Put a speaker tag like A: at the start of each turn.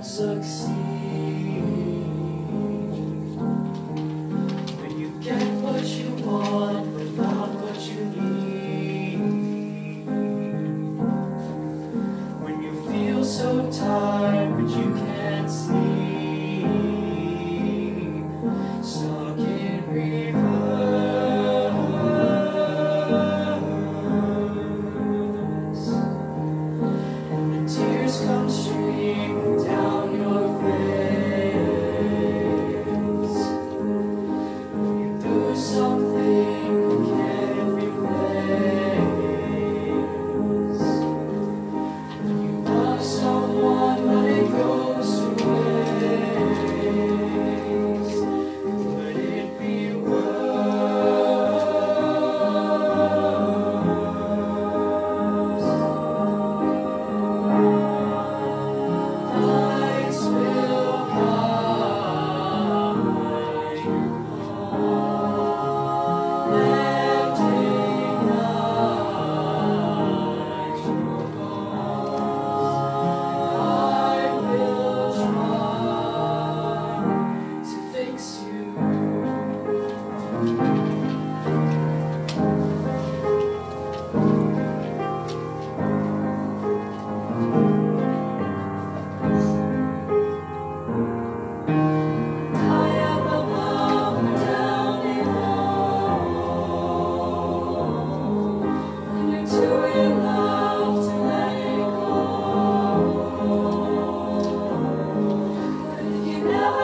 A: won't succeed.